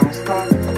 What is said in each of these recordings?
don't stop.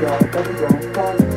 go, let it go, let go.